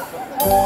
Oh.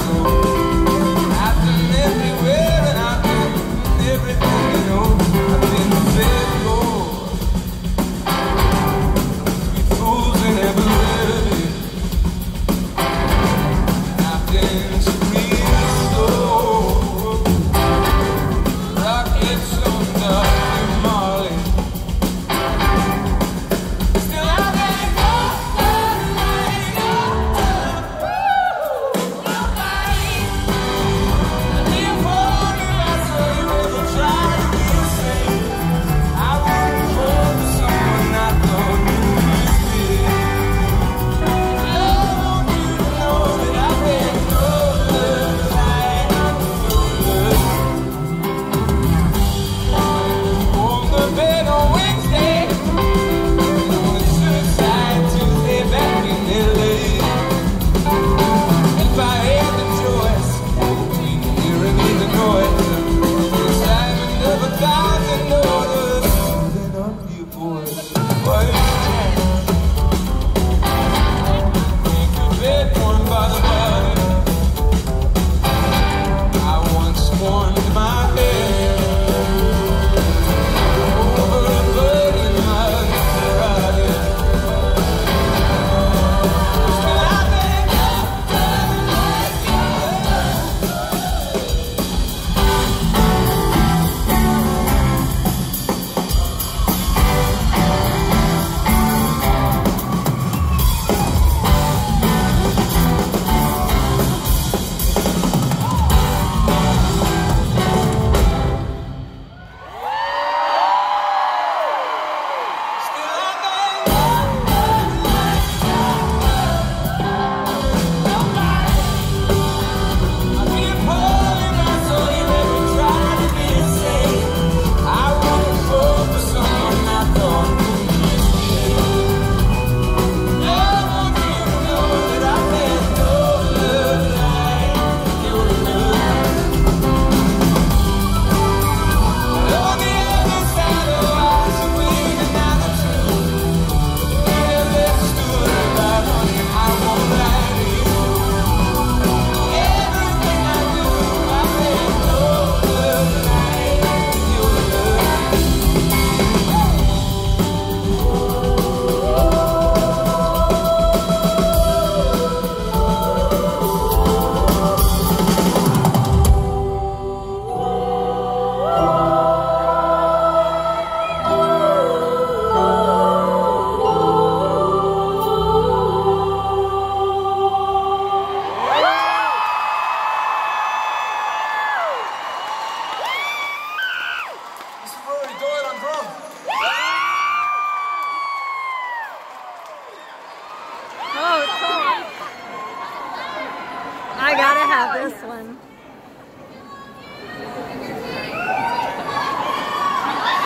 home. I gotta have this one.